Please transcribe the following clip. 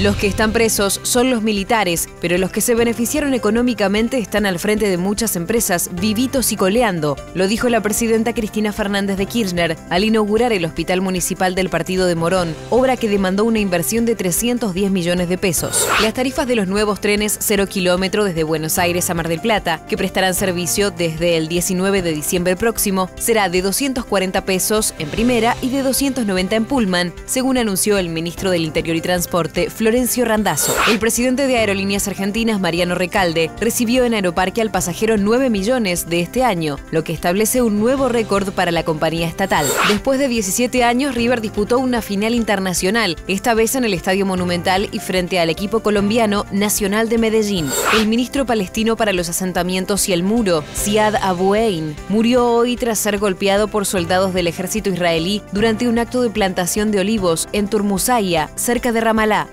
Los que están presos son los militares, pero los que se beneficiaron económicamente están al frente de muchas empresas, vivitos y coleando, lo dijo la presidenta Cristina Fernández de Kirchner al inaugurar el Hospital Municipal del Partido de Morón, obra que demandó una inversión de 310 millones de pesos. Las tarifas de los nuevos trenes 0 kilómetro desde Buenos Aires a Mar del Plata, que prestarán servicio desde el 19 de diciembre próximo, será de 240 pesos en primera y de 290 en Pullman, según anunció el ministro del Interior y Transporte, Florencio Randazzo. El presidente de Aerolíneas Argentinas, Mariano Recalde, recibió en Aeroparque al pasajero 9 millones de este año, lo que establece un nuevo récord para la compañía estatal. Después de 17 años, River disputó una final internacional, esta vez en el Estadio Monumental y frente al equipo colombiano Nacional de Medellín. El ministro palestino para los asentamientos y el muro, Siad Abuein, murió hoy tras ser golpeado por soldados del ejército israelí durante un acto de plantación de olivos en Turmusaya, cerca de Ramalá.